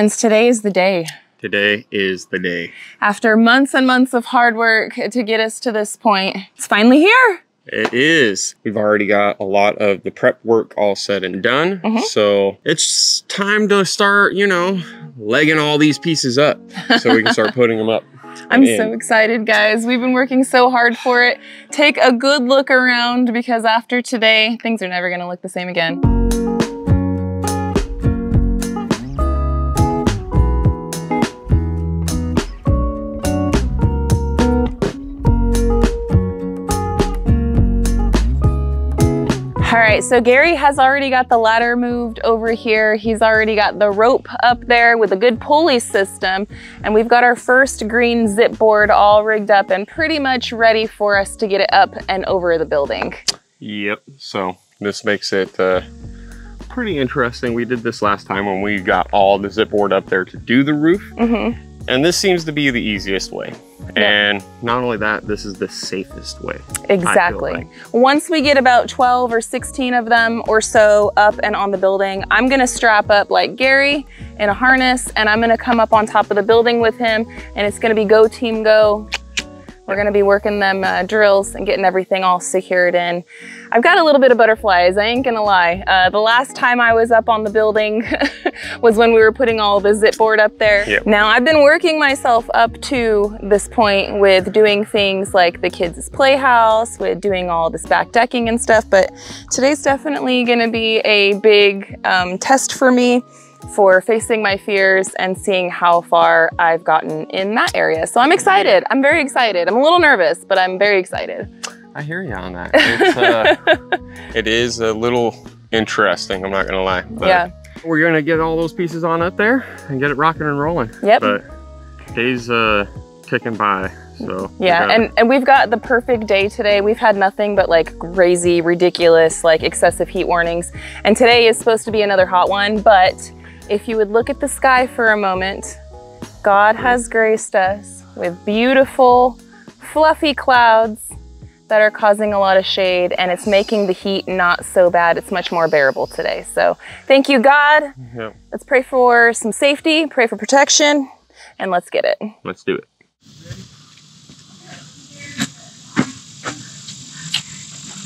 Friends, today is the day. Today is the day. After months and months of hard work to get us to this point, it's finally here. It is. We've already got a lot of the prep work all said and done. Mhm. So it's time to start, you know, legging all these pieces up so we can start putting them up. I'm in. so excited, guys. We've been working so hard for it. Take a good look around because after today, things are never going to look the same again. Right, so Gary has already got the ladder moved over here. He's already got the rope up there with a good pulley system. And we've got our first green zip board all rigged up and pretty much ready for us to get it up and over the building. Yep. So this makes it uh, pretty interesting. We did this last time when we got all the zip board up there to do the roof. hmm And this seems to be the easiest way. Yeah. And not only that, this is the safest way. Exactly. like. Once we get about 12 or 16 of them or so up and on the building, I'm gonna strap up like Gary in a harness and I'm gonna come up on top of the building with him and it's gonna be go team go. We're gonna be working them uh, drills and getting everything all secured in. I've got a little bit of butterflies, I ain't gonna lie. Uh, the last time I was up on the building was when we were putting all the zip board up there. Yep. Now I've been working myself up to this point with doing things like the kids' playhouse, with doing all this back decking and stuff, but today's definitely gonna be a big um, test for me for facing my fears and seeing how far I've gotten in that area. So I'm excited. I'm very excited. I'm a little nervous, but I'm very excited. I hear you on that. It's, uh, it is a little interesting, I'm not gonna lie. But yeah. We're gonna get all those pieces on up there and get it rocking and rolling. Yep. But days uh ticking by, so Yeah, gotta- and, and we've got the perfect day today. We've had nothing but like crazy, ridiculous, like excessive heat warnings. And today is supposed to be another hot one. But if you would look at the sky for a moment, God has graced us with beautiful, fluffy clouds that are causing a lot of shade and it's making the heat not so bad. It's much more bearable today. So thank you, God. Yep, Let's pray for some safety, pray for protection, and let's get it. let's do it.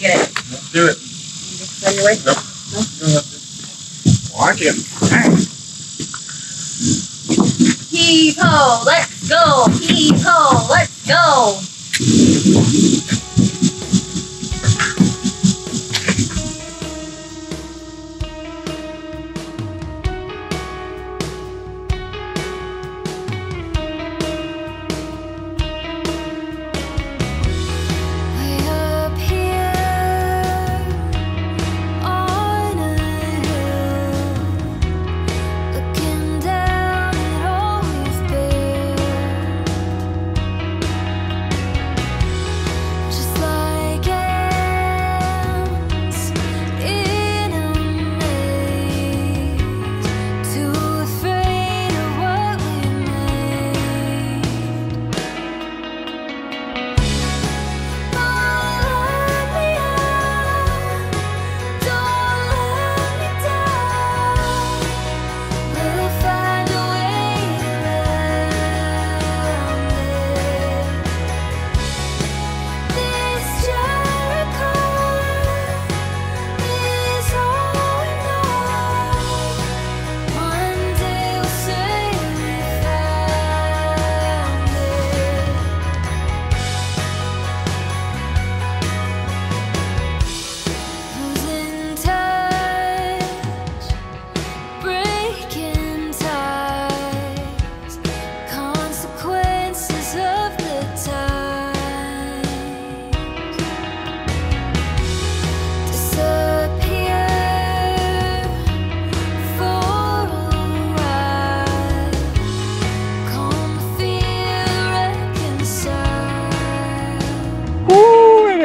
Get it. Let's do it. Send your way. Nope. You don't have to. Well, I can. Heave ho, let's go. Heave ho, let's go.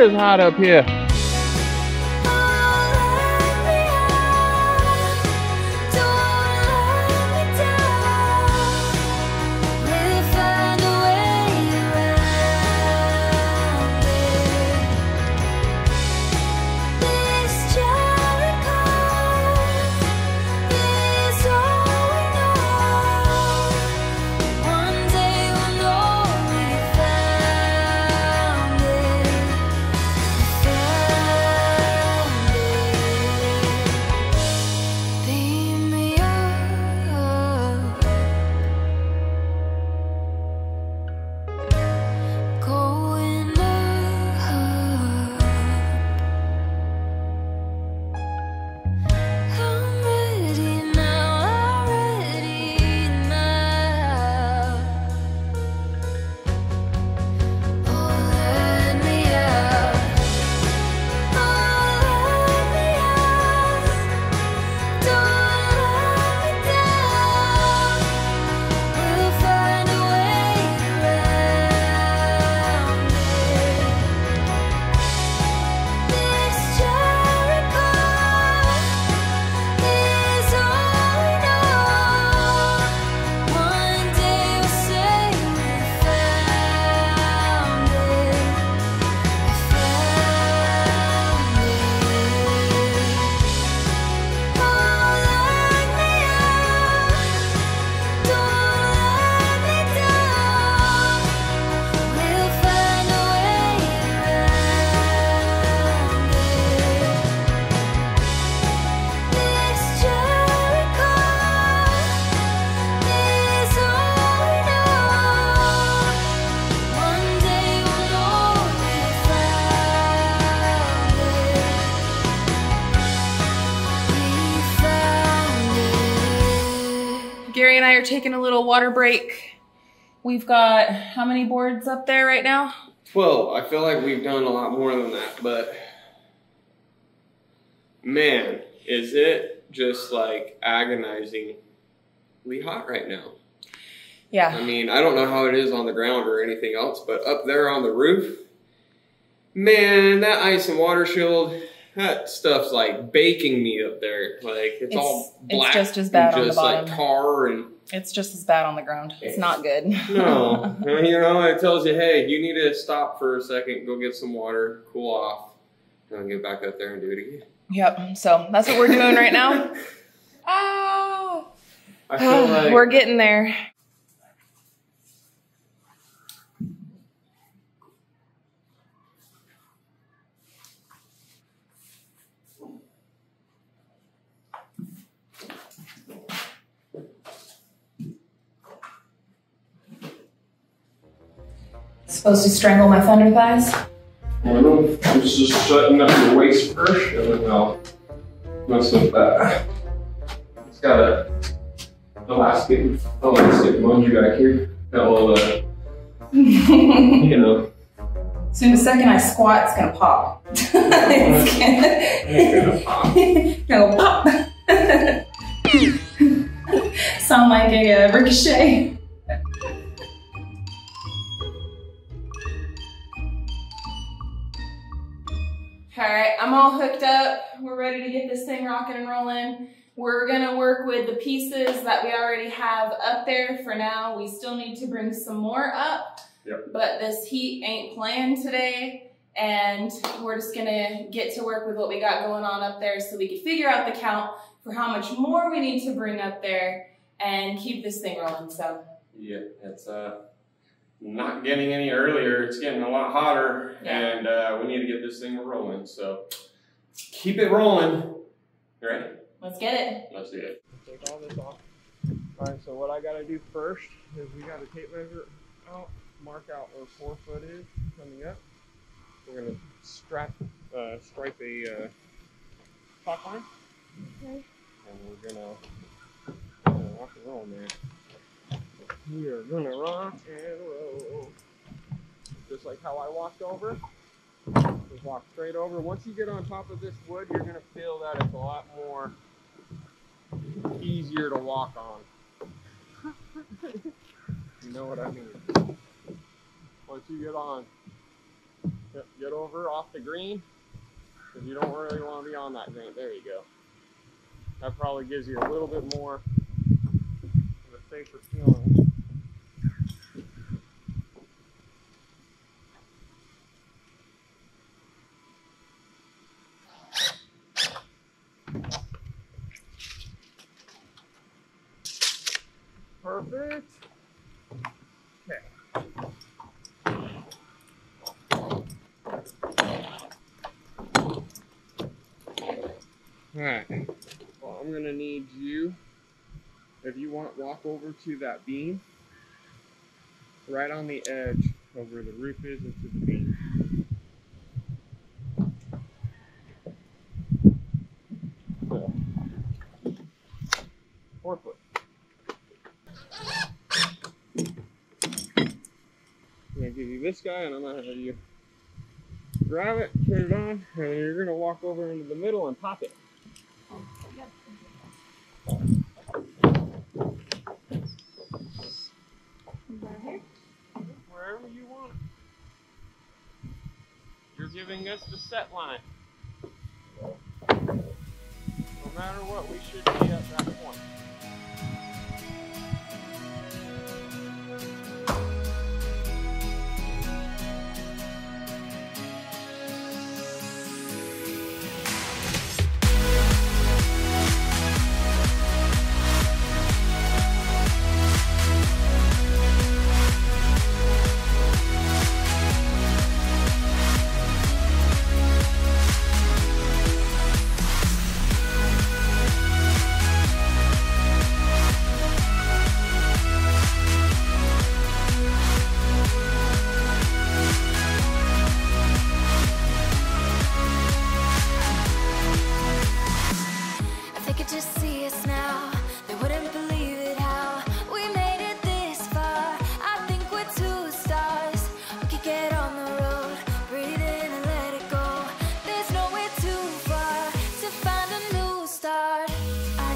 Is hot up here. Gary and I are taking a little water break. We've got how many boards up there right now? Well, I feel like we've done a lot more than that, but man, is it just like agonizingly hot right now. Yeah. I mean, I don't know how it is on the ground or anything else, but up there on the roof, man, that ice and water shield, that stuff's like baking me up there. Like it's, It's- all it's black, just as bad on and the just like bottom. tar and It's just as bad on the ground. It's not good. no, you know, it tells you, hey, you need to stop for a second, go get some water, cool off, and then get back up there and do it again. Yep. So that's what we're doing right now. oh, I feel like we're getting there. Supposed to strangle my thunder thighs? Well, it's just shutting up your waist first, and then I'll mess with that. It's got a elastic, elastic bungee back here that will, uh, you know, Soon the second I squat, it's gonna pop. it's it's gonna pop. gonna pop. Sound like a uh, ricochet. All hooked up. We're ready to get this thing rocking and rolling. We're gonna work with the pieces that we already have up there for now. We still need to bring some more up. Yep. But this heat ain't playing today. And we're just gonna get to work with what we got going on up there so we can figure out the count for how much more we need to bring up there and keep this thing rolling. So Yeah, it's uh not getting any earlier. It's getting a lot hotter, Yeah. and uh, we need to get this thing rolling. So keep it rolling. You ready? let's get it. Let's do it. Take all this off. All right. So what I got to do first is we got to tape measure out, mark out where four foot is coming up. We're gonna strap, uh, stripe a uh, top line. Okay. And we're gonna, gonna rock and roll, man. We are gonna rock and roll. Just like how I walked over. Just walk straight over. Once you get on top of this wood, you're gonna feel that it's a lot more easier to walk on. you know what I mean? Once you get on, get, get over off the green, because you don't really want to be on that green. There you go. That probably gives you a little bit more of a safer feeling. Perfect. Okay. Alright. Well, I'm gonna need you, if you over to that beam, right on the edge of where the roof is into the beam. Four foot. I'm gonna give you this guy, and I'm gonna have you grab it, put it on, and you're gonna walk over into the middle and pop it. Wherever you want. You're giving us the set line. No matter what, we should be at that point.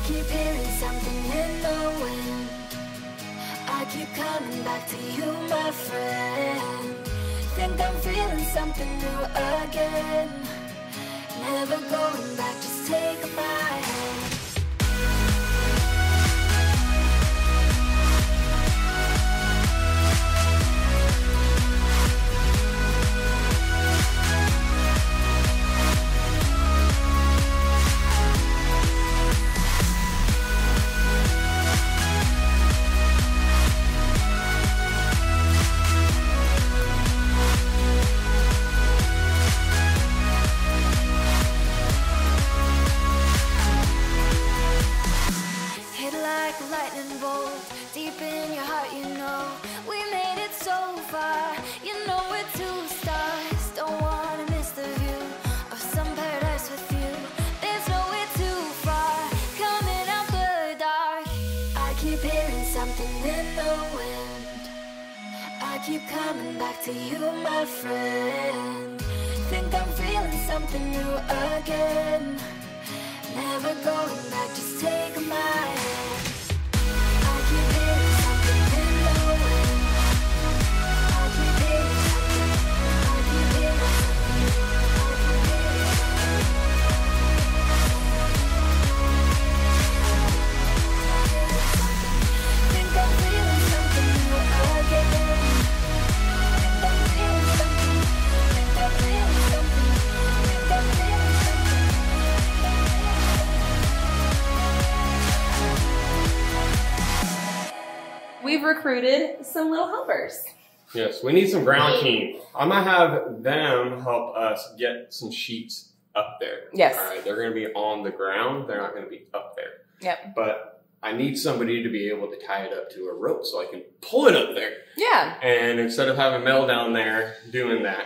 keep hearing something in the wind. I keep coming back to you, my friend. Think I'm feeling something new again. Never going back, just take my hand. Keep coming back to you, my friend. Think I'm feeling something new again. Never going back, just take my recruited some little helpers. Yes, we need some ground team. I'm gonna have them help us get some sheets up there. Yes. All right, they're gonna be on the ground. They're not gonna be up there. Yep. But I need somebody to be able to tie it up to a rope so I can pull it up there. Yeah. And instead of having Mel down there doing that,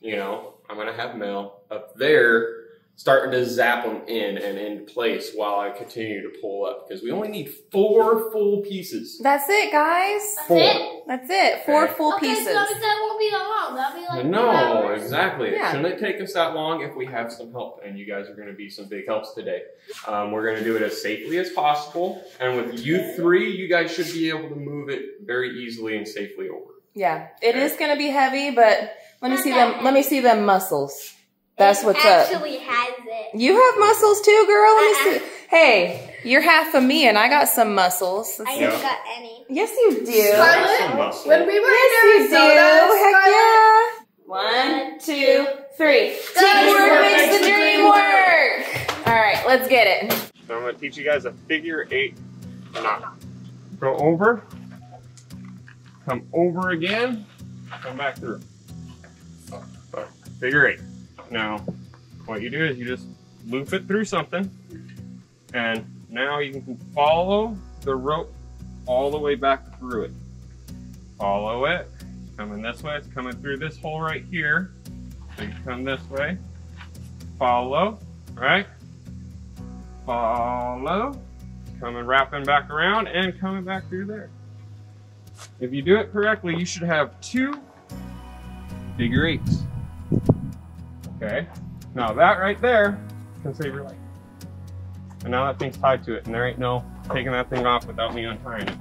you know, I'm gonna have Mel up there starting to zap them in and in place while I continue to pull up because we only need four full pieces. That's it, guys. That's Four. it? That's it. Four Okay. full okay, pieces. so that won't be that long. That'll be like No, hours. exactly. Yeah. It shouldn't take us that long if we have some help, and you guys are going to be some big helps today. Um, we're going to do it as safely as possible, and with you three, you guys should be able to move it very easily and safely over. Yeah, it is gonna be heavy, but let me see them. Let me see them muscles. That's It what's up. actually has it. You have muscles too, girl. Let me Uh-uh. see. Hey, you're half of me, and I got some muscles. Let's I see. don't got any. Yes, you do. You got some muscle. When we were Yes, in you do. Arizona, Heck yeah. One, two, three. Teamwork makes the dream work. All right, let's get it. So I'm going to teach you guys a figure eight knot. Go over, come over again, come back through. Figure eight. Now, what you do is you just loop it through something, and now you can follow the rope all the way back through it. Follow it. It's coming this way. It's coming through this hole right here. So you come this way. Follow. Right? Follow. Coming wrapping back around and coming back through there. If you do it correctly, you should have two figure eights. Okay. Now that right there can save your life. And now that thing's tied to it, and there ain't no taking that thing off without me untying it.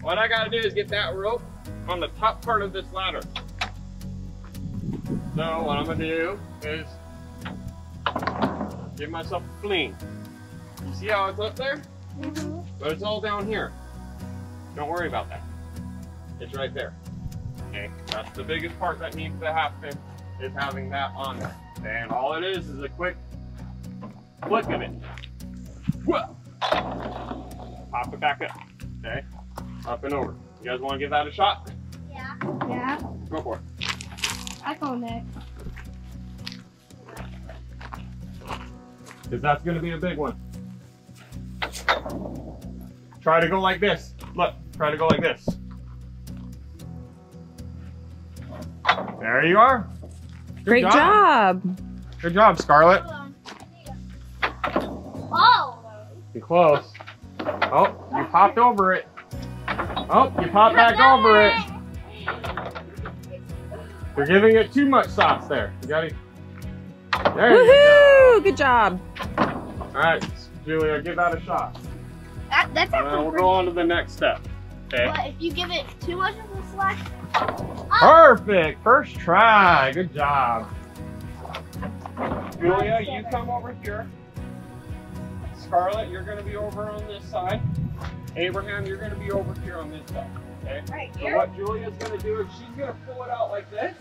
What I gotta do is get that rope on the top part of this ladder. So what I'm gonna do is give myself a fling. You see how it's up there? Mm -hmm. But it's all down here. Don't worry about that. It's right there. Okay, that's the biggest part that needs to happen is having that on there. And all it is is a quick flick of it. Whoa. Pop it back up. Okay, up and over. You guys want to give that a shot? Yeah. Yeah, Go for it. I go next. Because that's going to be a big one. Try to go like this. Look, try to go like this. There you are. Good Great job. Good job, Scarlett. Oh. You're close. Oh, you popped over it. Oh, you popped back over it. You're giving it too much sauce there. You gotta. There you Woohoo! Good job. All right, Julia, give that a shot. That, that's And then we'll go on to the next step. Okay. But if you give it too much of a slack, Perfect. First try. Good job. Julia, you come over here. Scarlett, you're going to be over on this side. Abraham, you're going to be over here on this side. Okay. right So what Julia's going to do is she's going to pull it out like this.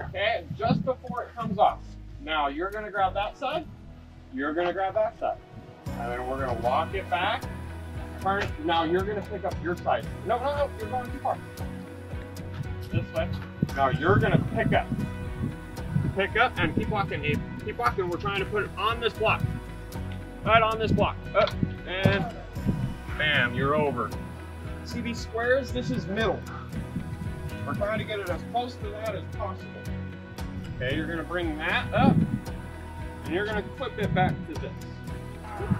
Okay, just before it comes off. Now you're going to grab that side. You're going to grab that side. And then we're going to walk it back. Turn. Now you're going to pick up your side. No, no, no. You're going too far. This way. Now you're to pick up. Pick up and keep walking, Abe. Keep walking. We're trying to put it on this block. Right on this block. Up and bam, you're over. See these squares? This is middle. We're trying to get it as close to that as possible. Okay, you're gonna bring that up and you're gonna flip it back to this.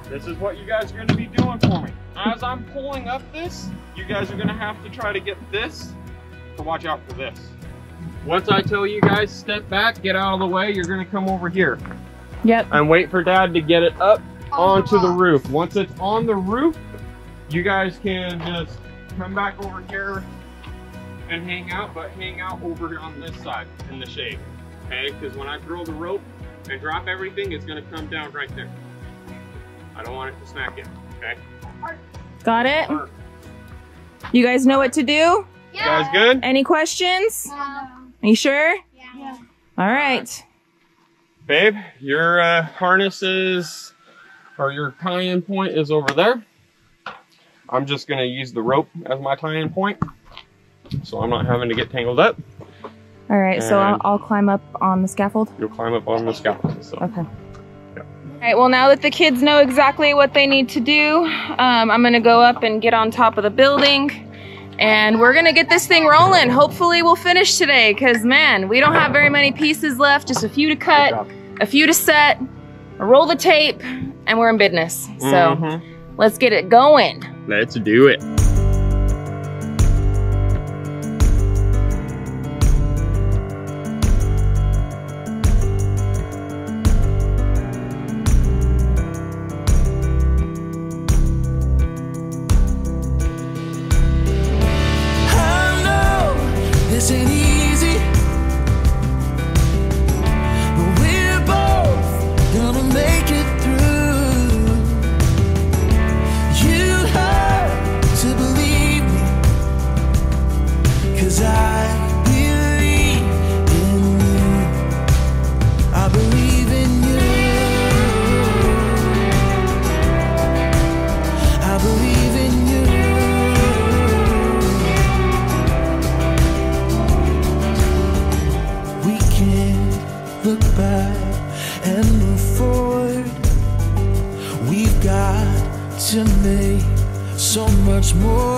This is what you guys are gonna be doing for me. As I'm pulling up this, you guys are gonna have to try to get this to watch out for this. Once I tell you guys step back, get out of the way, you're gonna come over here Yep. and wait for dad to get it up On onto the wall. roof. Once it's on the roof, you guys can just come back over here and hang out, but hang out over here on this side in the shade. Okay? Because when I throw the rope and drop everything, it's gonna come down right there. I don't want it to smack it. Okay? Got it? You guys know what to do? You guys good? Any questions? Um, Are you sure? yeah. All right. Babe, your uh, harness is, or your tie-in point is over there. I'm just gonna use the rope as my tie-in point, so I'm not having to get tangled up. All right. So I'll, I'll climb up on the scaffold. You'll climb up on the scaffold. So. Okay. All right, well, now that the kids know exactly what they need to do, um, I'm gonna go up and get on top of the building and we're gonna get this thing rolling. Hopefully, we'll finish today because, man, we don't have very many pieces left, just a few to cut, a few to set, roll the tape, and we're in business. So Mhm. let's get it going. let's do it.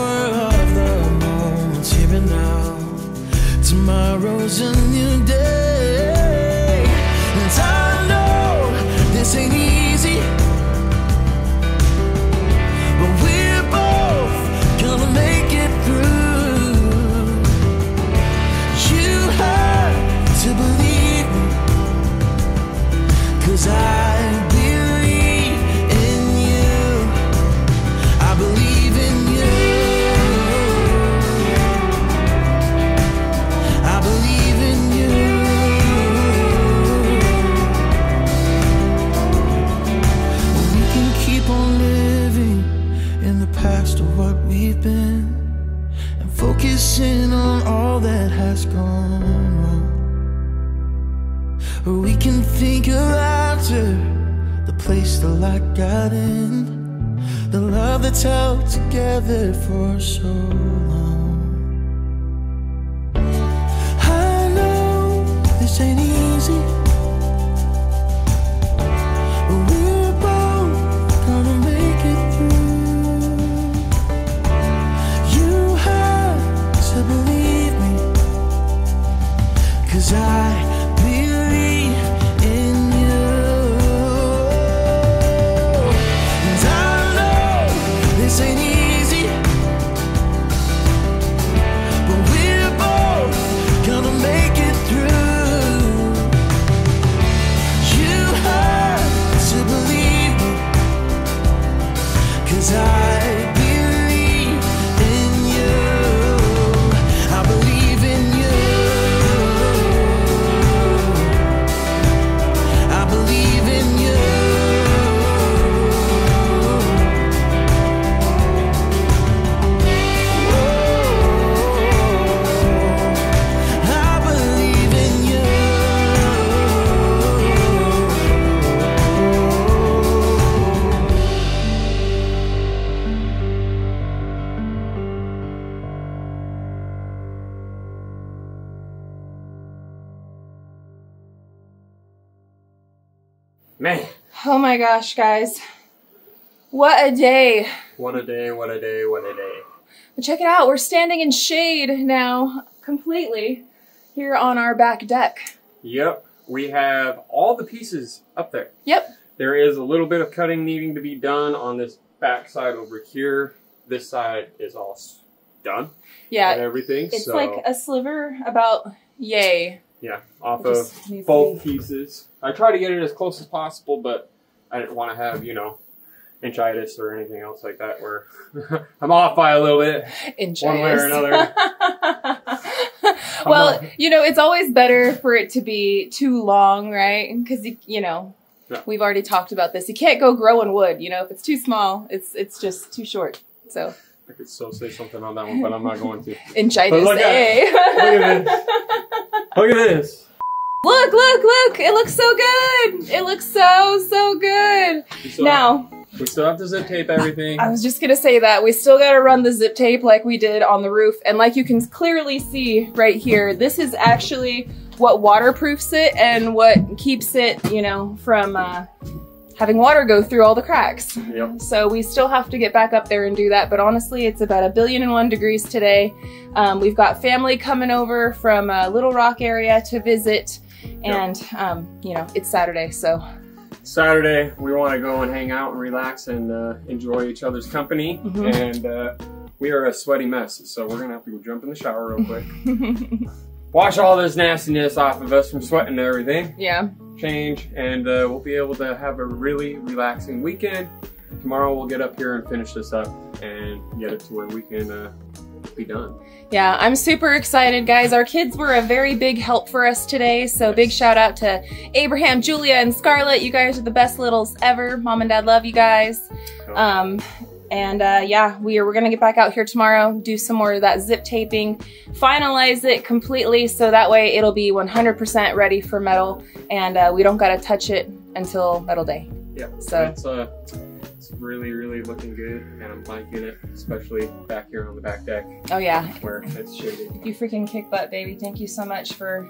More of the moments here and now. Tomorrow's a new day. And I know this ain't easy. But we're both gonna make it through. You have to believe me, 'cause I Or we can think of after the place the light got in, the love that's held together for so long. My gosh, guys. What a day. what a day, what a day, what a day. But check it out. We're standing in shade now completely here on our back deck. Yep, we have all the pieces up there. Yep. There is a little bit of cutting needing to be done on this back side over here. This side is all done and Yeah. everything. It's so, like a sliver about yay. yeah, off of just needs to both pieces. I try to get it as close as possible, but I didn't want to have, you know, inchitis or anything else like that where I'm off by a little bit. One way or another. well, not- you know, it's always better for it to be too long, right? Because you know, Yeah. we've already talked about this. You can't go growing wood. You know, if it's too small, it's it's just too short. So I could still say something on that one, but I'm not going to. inchitis. Look at- eh? look at Look at this. Look, look, look! It looks so good. It looks so so good. Now, we still have to zip tape everything. I was just gonna say that we still gotta run the zip tape like we did on the roof, and like you can clearly see right here, this is actually what waterproofs it and what keeps it, you know, from uh, having water go through all the cracks. Yep. So we still have to get back up there and do that, but honestly, it's about a billion and one degrees today. Um, we've got family coming over from uh, Little Rock area to visit, and um, you know, it's Saturday, so Saturday, we want to go and hang out and relax and uh, enjoy each other's company. Mhm. And uh, we are a sweaty mess, so we're gonna have to go jump in the shower real quick, wash all this nastiness off of us from sweating and everything, yeah. change, and uh, we'll be able to have a really relaxing weekend. Tomorrow, we'll get up here and finish this up and get it to where we can uh, be done. Yeah, I'm super excited, guys. Our kids were a very big help for us today. So big shout out to Abraham, Julia, and Scarlett. You guys are the best littles ever. Mom and Dad love you guys. Um, and uh, yeah, we are, we're gonna get back out here tomorrow, do some more of that zip taping, finalize it completely so that way it'll be 100% ready for metal, and uh, we don't gotta touch it until metal day. Yeah. So- it's uh, really, really looking good, and I'm liking it, especially back here on the back deck Oh yeah, where it's shady. you freaking kick butt, baby. Thank you so much for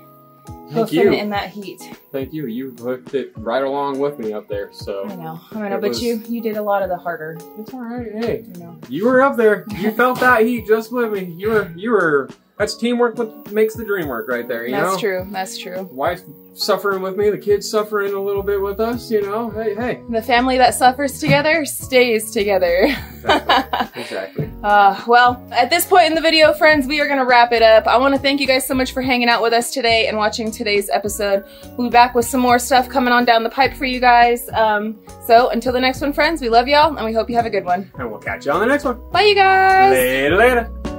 Thank you. it in that heat. Thank you. You hooked it right along with me up there, So I know, I know, but was- you you did a lot of the harder. it's all right. Hey, You know. you were up there. You felt that heat just with me. You were, you were. That's teamwork. What makes the dream work, right there. You That's know. true. That's true. Wife suffering with me, the kids suffering a little bit with us. You know. Hey, hey. The family that suffers together stays together. Exactly. exactly. Uh, well, at this point in the video, friends, we are going to wrap it up. I want to thank you guys so much for hanging out with us today and watching today's episode. We'll be back with some more stuff coming on down the pipe for you guys. Um, so until the next one, friends, we love y'all and we hope you have a good one. And we'll catch you on the next one. Bye, you guys. Later, later.